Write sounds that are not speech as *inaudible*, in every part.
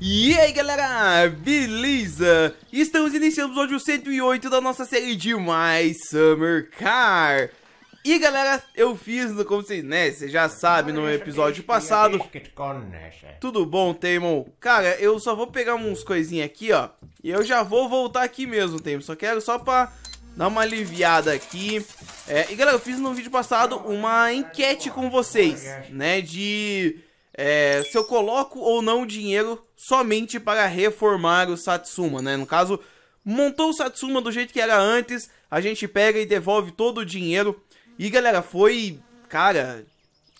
E aí galera, beleza? Estamos iniciando o episódio 108 da nossa série de Mais Summer Car. E galera, eu fiz, como vocês, né, você já sabe no episódio passado. Tudo bom, Teimon? Cara, eu só vou pegar uns coisinhas aqui, ó. E eu já vou voltar aqui mesmo, Teimon Só quero só pra dar uma aliviada aqui. É, E galera, eu fiz no vídeo passado uma enquete com vocês, né, de é, se eu coloco ou não dinheiro somente para reformar o Satsuma, né? No caso, montou o Satsuma do jeito que era antes, a gente pega e devolve todo o dinheiro. E galera, foi, cara,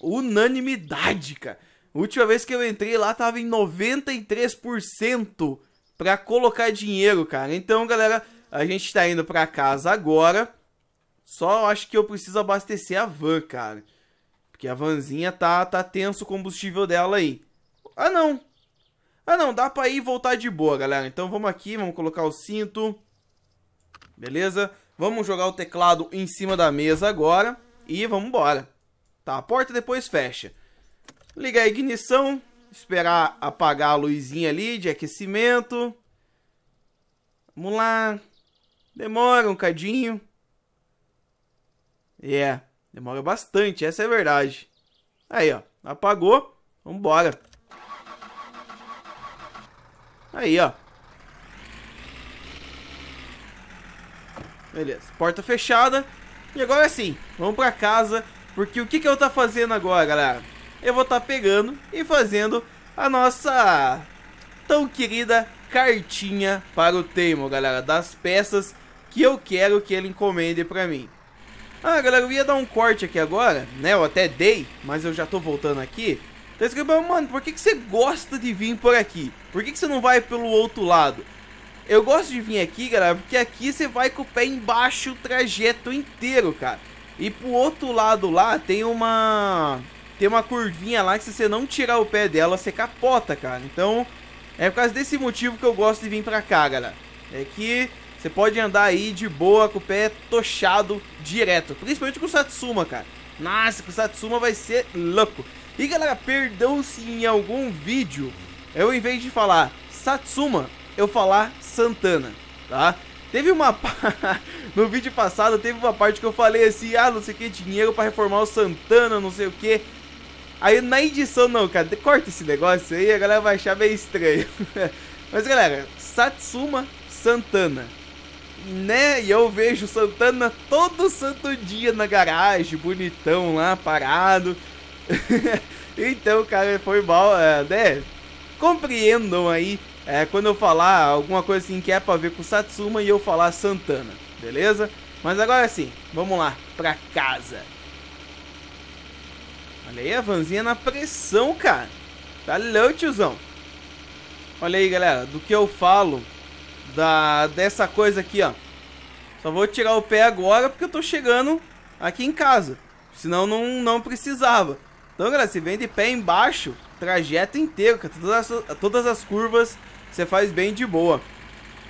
unanimidade, cara. Última vez que eu entrei lá tava em 93% para colocar dinheiro, cara. Então, galera, a gente tá indo para casa agora. Só acho que eu preciso abastecer a van, cara. Porque a vanzinha tá, tá tenso o combustível dela aí. Ah, não. Ah, não. Dá pra ir e voltar de boa, galera. Então vamos aqui, vamos colocar o cinto. Beleza? Vamos jogar o teclado em cima da mesa agora. E vamos embora. Tá, a porta depois fecha. Ligar a ignição. Esperar apagar a luzinha ali de aquecimento. Vamos lá. Demora um cadinho. É. Yeah. Demora bastante, essa é a verdade. Aí, ó. Apagou. Vambora. Aí, ó. Beleza. Porta fechada. E agora sim, vamos pra casa. Porque o que, que eu tá fazendo agora, galera? Eu vou estar tá pegando e fazendo a nossa tão querida cartinha para o Teimo, galera. Das peças que eu quero que ele encomende pra mim. Ah, galera, eu ia dar um corte aqui agora, né? Eu até dei, mas eu já tô voltando aqui. Tá escrevendo, mano, por que, que você gosta de vir por aqui? Por que, que você não vai pelo outro lado? Eu gosto de vir aqui, galera, porque aqui você vai com o pé embaixo o trajeto inteiro, cara. E pro outro lado lá tem uma... Tem uma curvinha lá que se você não tirar o pé dela, você capota, cara. Então, é por causa desse motivo que eu gosto de vir pra cá, galera. É que você pode andar aí de boa com o pé tochado direto. Principalmente com o Satsuma, cara. Nossa, com o Satsuma vai ser louco. E galera, perdão se em algum vídeo eu, em vez de falar Satsuma, eu falar Santana, tá? Teve uma... *laughs* no vídeo passado teve uma parte que eu falei assim, ah, não sei o que, dinheiro pra reformar o Santana, não sei o que. Aí na edição, não, cara, corta esse negócio aí, a galera vai achar meio estranho. *laughs* Mas galera, Satsuma Santana né? E eu vejo Santana todo santo dia na garagem, bonitão lá, parado. *laughs* então, cara, foi mal, é, né? Compreendam aí é, quando eu falar alguma coisa assim que é pra ver com Satsuma e eu falar Santana, beleza? Mas agora sim, vamos lá, pra casa. Olha aí a vanzinha na pressão, cara. Tá louco, tiozão. Olha aí, galera, do que eu falo da, dessa coisa aqui, ó. Só vou tirar o pé agora porque eu tô chegando aqui em casa. Senão não, não precisava. Então, galera, você vem de pé embaixo, trajeto inteiro, todas as, todas as curvas você faz bem de boa.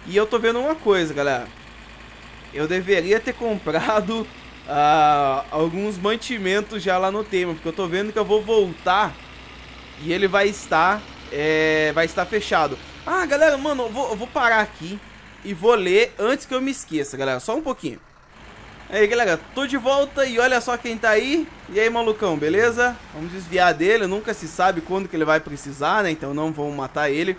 E eu tô vendo uma coisa, galera. Eu deveria ter comprado uh, *laughs* alguns mantimentos já lá no tema, porque eu tô vendo que eu vou voltar e ele vai estar, é, vai estar fechado. Ah, galera, mano, eu vou, eu vou parar aqui e vou ler antes que eu me esqueça, galera. Só um pouquinho. Aí, galera, tô de volta e olha só quem tá aí. E aí, malucão, beleza? Vamos desviar dele, nunca se sabe quando que ele vai precisar, né? Então não vamos matar ele.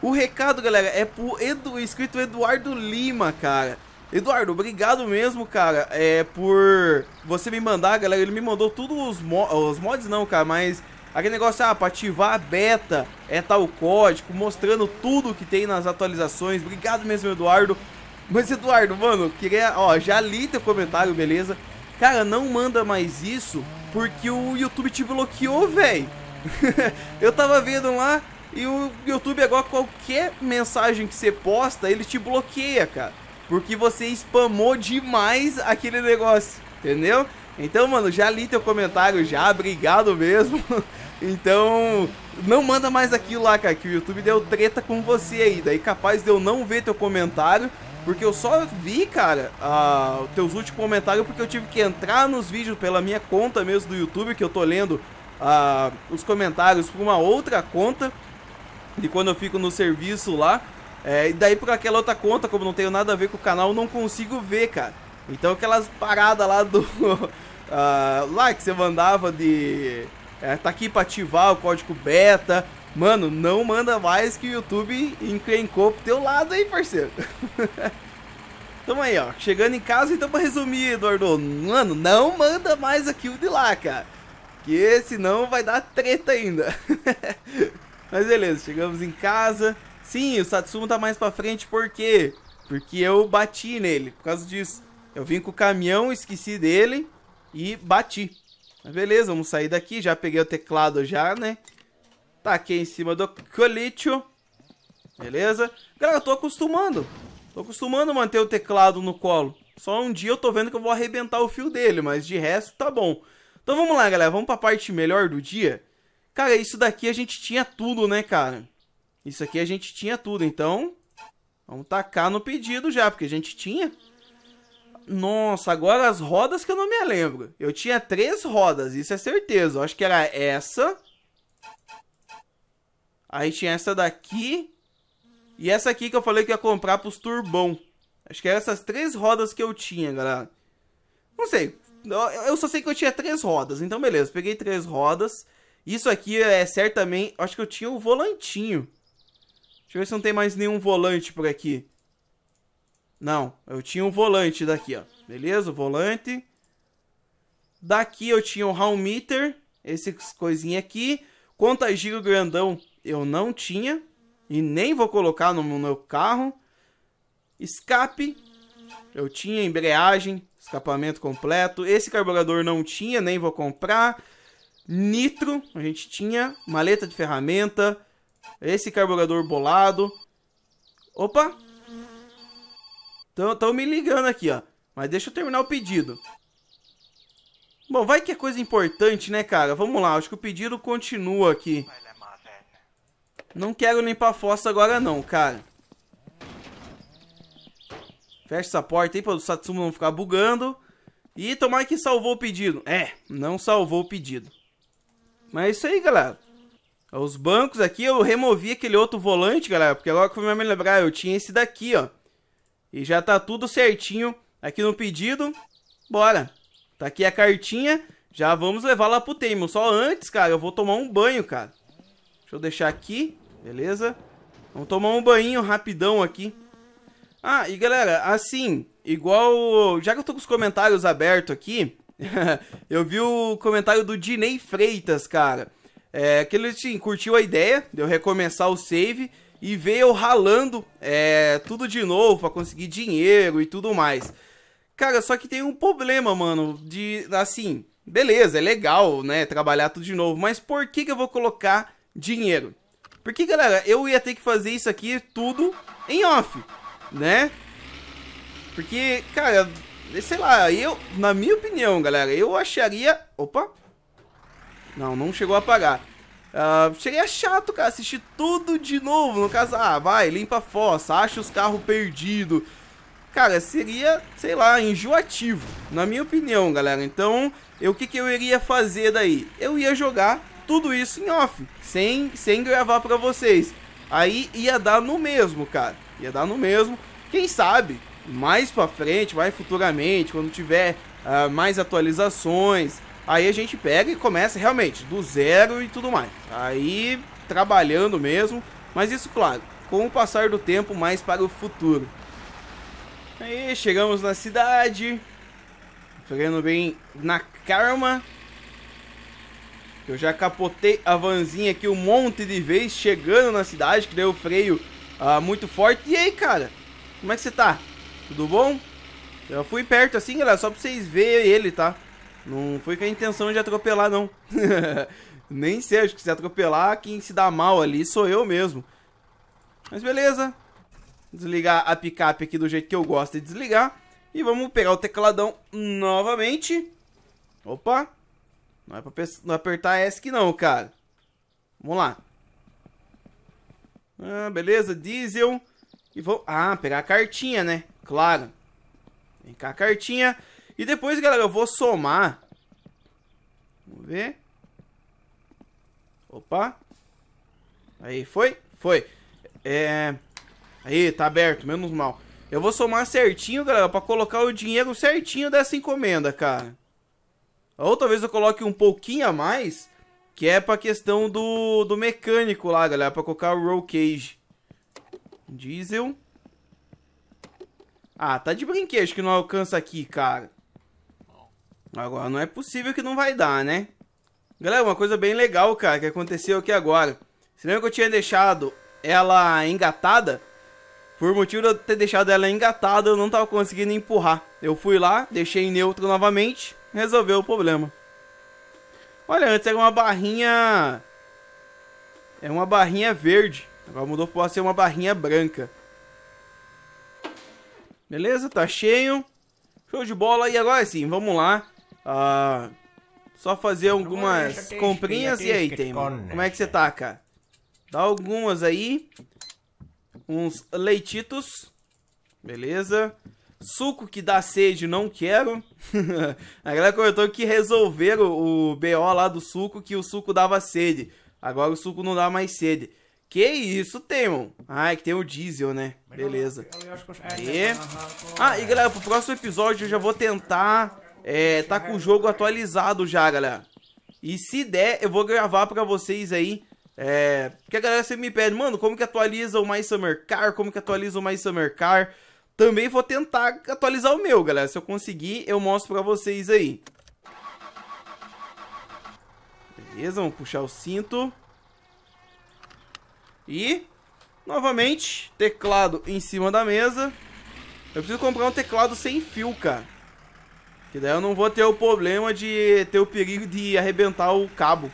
O recado, galera, é pro Edu, escrito Eduardo Lima, cara. Eduardo, obrigado mesmo, cara, é por você me mandar, galera. Ele me mandou todos os, mo os mods, não, cara, mas Aquele negócio, ah, pra ativar a beta é tal código, mostrando tudo que tem nas atualizações. Obrigado mesmo, Eduardo. Mas, Eduardo, mano, queria, ó, já li teu comentário, beleza? Cara, não manda mais isso porque o YouTube te bloqueou, velho. *laughs* Eu tava vendo lá e o YouTube agora qualquer mensagem que você posta, ele te bloqueia, cara. Porque você spamou demais aquele negócio, entendeu? Então, mano, já li teu comentário já, obrigado mesmo. *laughs* Então, não manda mais aquilo lá, cara, que o YouTube deu treta com você aí. Daí capaz de eu não ver teu comentário, porque eu só vi, cara, uh, teus últimos comentários porque eu tive que entrar nos vídeos pela minha conta mesmo do YouTube, que eu tô lendo uh, os comentários por uma outra conta. de quando eu fico no serviço lá. É, e daí por aquela outra conta, como não tenho nada a ver com o canal, não consigo ver, cara. Então aquelas paradas lá do... uh, *laughs* lá que você mandava de... É, tá aqui pra ativar o código beta. Mano, não manda mais que o YouTube encrencou pro teu lado aí, parceiro. *laughs* Tamo aí, ó. Chegando em casa, então pra resumir, Eduardo. Mano, não manda mais aquilo de lá, cara. Que senão vai dar treta ainda. *laughs* Mas beleza, chegamos em casa. Sim, o Satsuma tá mais pra frente, por quê? Porque eu bati nele, por causa disso. Eu vim com o caminhão, esqueci dele e bati. Mas beleza, vamos sair daqui. Já peguei o teclado já, né? Aqui em cima do colítio. Beleza? Galera, eu tô acostumando. Tô acostumando manter o teclado no colo. Só um dia eu tô vendo que eu vou arrebentar o fio dele, mas de resto tá bom. Então vamos lá, galera. Vamos pra parte melhor do dia. Cara, isso daqui a gente tinha tudo, né, cara? Isso aqui a gente tinha tudo, então... Vamos tacar no pedido já, porque a gente tinha... Nossa, agora as rodas que eu não me lembro. Eu tinha três rodas, isso é certeza. Eu acho que era essa. Aí tinha essa daqui. E essa aqui que eu falei que ia comprar pros turbão. Acho que eram essas três rodas que eu tinha, galera. Não sei. Eu só sei que eu tinha três rodas. Então, beleza. Peguei três rodas. Isso aqui é certamente... Acho que eu tinha o um volantinho. Deixa eu ver se não tem mais nenhum volante por aqui. Não, eu tinha um volante daqui, ó. Beleza, o volante. Daqui eu tinha o um meter, esse coisinha aqui. Quanto a giro grandão, eu não tinha. E nem vou colocar no meu carro. Escape, eu tinha embreagem, escapamento completo. Esse carburador não tinha, nem vou comprar. Nitro, a gente tinha. Maleta de ferramenta. Esse carburador bolado. Opa, Estão me ligando aqui, ó. Mas deixa eu terminar o pedido. Bom, vai que é coisa importante, né, cara? Vamos lá, acho que o pedido continua aqui. Não quero limpar a fossa agora não, cara. Fecha essa porta aí para o Satsuma não ficar bugando. E tomar que salvou o pedido. É, não salvou o pedido. Mas é isso aí, galera. Os bancos aqui, eu removi aquele outro volante, galera. Porque agora que eu me lembrar, eu tinha esse daqui, ó. E já tá tudo certinho aqui no pedido. Bora. Tá aqui a cartinha. Já vamos levar lá pro Teimo. Só antes, cara, eu vou tomar um banho, cara. Deixa eu deixar aqui. Beleza? Vamos tomar um banho rapidão aqui. Ah, e galera, assim, igual... Já que eu tô com os comentários abertos aqui, *laughs* eu vi o comentário do Dinei Freitas, cara. É, que ele, assim, curtiu a ideia de eu recomeçar o save e veio ralando é, tudo de novo para conseguir dinheiro e tudo mais. Cara, só que tem um problema, mano, de assim, beleza, é legal, né, trabalhar tudo de novo, mas por que que eu vou colocar dinheiro? Porque, galera, eu ia ter que fazer isso aqui tudo em off, né? Porque, cara, sei lá, eu, na minha opinião, galera, eu acharia... Opa! Não, não chegou a apagar. Uh, chato, cara, assistir tudo de novo. No caso, ah, vai, limpa a fossa, acha os carros perdidos. Cara, seria, sei lá, enjoativo, na minha opinião, galera. Então, o que, que eu iria fazer daí? Eu ia jogar tudo isso em off, sem, sem gravar pra vocês. Aí ia dar no mesmo, cara. Ia dar no mesmo. Quem sabe, mais pra frente, mais futuramente, quando tiver uh, mais atualizações, Aí a gente pega e começa realmente do zero e tudo mais. Aí trabalhando mesmo, mas isso claro, com o passar do tempo mais para o futuro. Aí chegamos na cidade, freando bem na karma. Eu já capotei a vanzinha aqui um monte de vezes chegando na cidade, que deu o freio uh, muito forte. E aí, cara, como é que você tá? Tudo bom? Eu fui perto assim, galera, só pra vocês verem ele, tá? Não foi com a intenção de atropelar, não. *laughs* Nem sei, acho que se atropelar, quem se dá mal ali sou eu mesmo. Mas beleza. Desligar a picape aqui do jeito que eu gosto de desligar. E vamos pegar o tecladão novamente. Opa. Não é pra não apertar ESC não, cara. Vamos lá. Ah, beleza, diesel. E vou... Ah, pegar a cartinha, né? Claro. Vem cá a cartinha. E depois, galera, eu vou somar. Vamos ver. Opa. Aí, foi? Foi. É... Aí, tá aberto, menos mal. Eu vou somar certinho, galera, pra colocar o dinheiro certinho dessa encomenda, cara. Ou talvez eu coloque um pouquinho a mais, que é pra questão do, do mecânico lá, galera, pra colocar o roll cage. Diesel. Ah, tá de brinquedo que não alcança aqui, cara. Agora, não é possível que não vai dar, né? Galera, uma coisa bem legal, cara, que aconteceu aqui agora. Você lembra que eu tinha deixado ela engatada? Por motivo de eu ter deixado ela engatada, eu não tava conseguindo empurrar. Eu fui lá, deixei em neutro novamente, resolveu o problema. Olha, antes era uma barrinha... É uma barrinha verde. Agora mudou para ser uma barrinha branca. Beleza, tá cheio. Show de bola. E agora sim, vamos lá. Ah, só fazer algumas comprinhas. E aí, tem Como é que você tá, cara? Dá algumas aí. Uns leititos. Beleza. Suco que dá sede, não quero. *laughs* a galera comentou que resolveram o BO lá do suco, que o suco dava sede. Agora o suco não dá mais sede. Que isso, Temon? Ah, é que tem o diesel, né? Beleza. E... Ah, e galera, pro próximo episódio eu já vou tentar é, tá com o jogo atualizado já, galera. E se der, eu vou gravar pra vocês aí. É, porque a galera sempre me pede, mano, como que atualiza o My Summer Car? Como que atualiza o My Summer Car? Também vou tentar atualizar o meu, galera. Se eu conseguir, eu mostro pra vocês aí. Beleza, vamos puxar o cinto. E, novamente, teclado em cima da mesa. Eu preciso comprar um teclado sem fio, cara. Que daí eu não vou ter o problema de ter o perigo de arrebentar o cabo.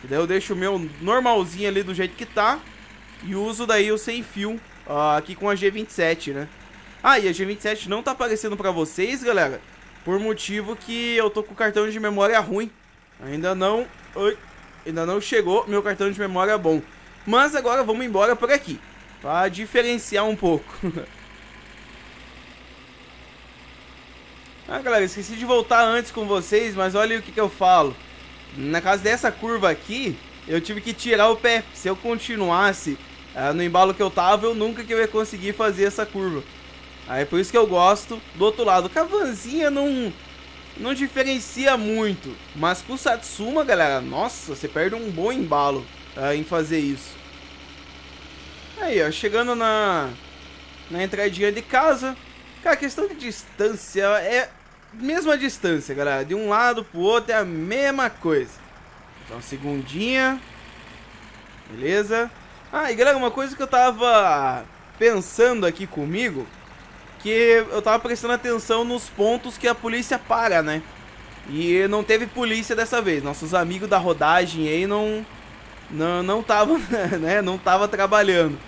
Que daí eu deixo o meu normalzinho ali do jeito que tá. E uso daí o sem fio uh, aqui com a G27, né? Ah, e a G27 não tá aparecendo pra vocês, galera. Por motivo que eu tô com o cartão de memória ruim. Ainda não... Oi, ainda não chegou meu cartão de memória bom. Mas agora vamos embora por aqui. Pra diferenciar um pouco. *laughs* ah, galera, esqueci de voltar antes com vocês, mas olha o que, que eu falo. Na casa dessa curva aqui, eu tive que tirar o pé. Se eu continuasse uh, no embalo que eu tava, eu nunca que eu ia conseguir fazer essa curva. Aí por isso que eu gosto do outro lado. Cavanzinha não, não diferencia muito. Mas com o Satsuma, galera, nossa, você perde um bom embalo uh, em fazer isso. Aí, ó, chegando na, na entradinha de casa. Cara, a questão de distância é mesma distância, galera. De um lado pro outro é a mesma coisa. Então, segundinha. Beleza. Ah, e galera, uma coisa que eu tava pensando aqui comigo, que eu tava prestando atenção nos pontos que a polícia para, né? E não teve polícia dessa vez. Nossos amigos da rodagem aí não não não tava, *laughs* né, não tava trabalhando.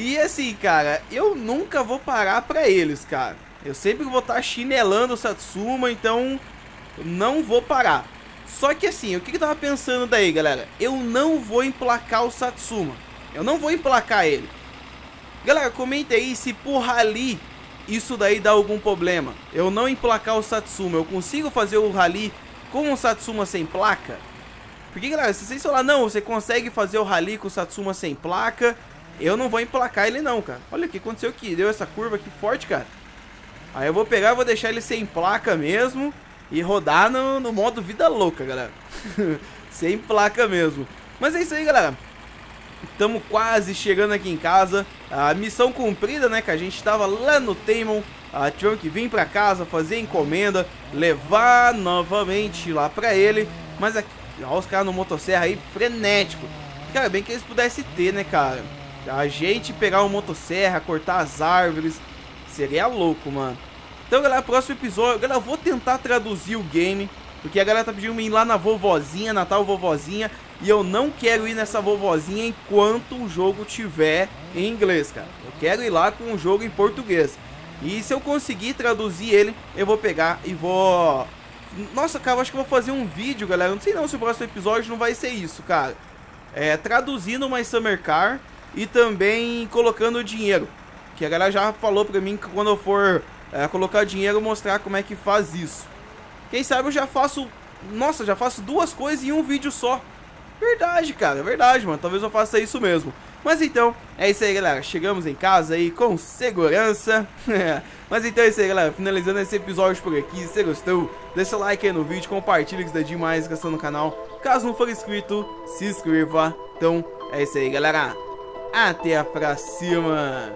E assim, cara, eu nunca vou parar pra eles, cara. Eu sempre vou estar tá chinelando o Satsuma, então não vou parar. Só que assim, o que eu tava pensando daí, galera? Eu não vou emplacar o Satsuma. Eu não vou emplacar ele. Galera, comenta aí se por rally isso daí dá algum problema. Eu não emplacar o Satsuma, eu consigo fazer o rally com o Satsuma sem placa? Porque, galera, se vocês falar, não, você consegue fazer o rally com o Satsuma sem placa, eu não vou emplacar ele não, cara. Olha o que aconteceu aqui, deu essa curva aqui forte, cara. Aí eu vou pegar, vou deixar ele sem placa mesmo e rodar no, no modo vida louca, galera. *laughs* sem placa mesmo. Mas é isso aí, galera. Estamos quase chegando aqui em casa. A missão cumprida, né? Que a gente estava lá no Taemon. Ah, tivemos que vir para casa, fazer encomenda, levar novamente lá para ele. Mas aqui, ó, os caras no motosserra aí, frenético. Cara, bem que eles pudessem ter, né, cara? A gente pegar uma motosserra, cortar as árvores, seria louco, mano. Então, galera, próximo episódio, galera, eu vou tentar traduzir o game, porque a galera tá pedindo ir lá na vovozinha, Natal vovozinha, e eu não quero ir nessa vovozinha enquanto o jogo tiver em inglês, cara. Eu quero ir lá com o jogo em português. E se eu conseguir traduzir ele, eu vou pegar e vou... Nossa, cara, eu acho que eu vou fazer um vídeo, galera. Não sei não se o próximo episódio não vai ser isso, cara. É, traduzindo uma Summer Car e também colocando dinheiro. Que a galera já falou pra mim que quando eu for é, colocar dinheiro, mostrar como é que faz isso. Quem sabe eu já faço... Nossa, já faço duas coisas em um vídeo só. Verdade, cara, verdade, mano. Talvez eu faça isso mesmo. Mas então, é isso aí, galera. Chegamos em casa aí com segurança. *laughs* Mas então é isso aí, galera. Finalizando esse episódio por aqui. Se gostou, deixa o like aí no vídeo, compartilha que dá demais questão no canal. Caso não for inscrito, se inscreva. Então, é isso aí, galera. Até a próxima.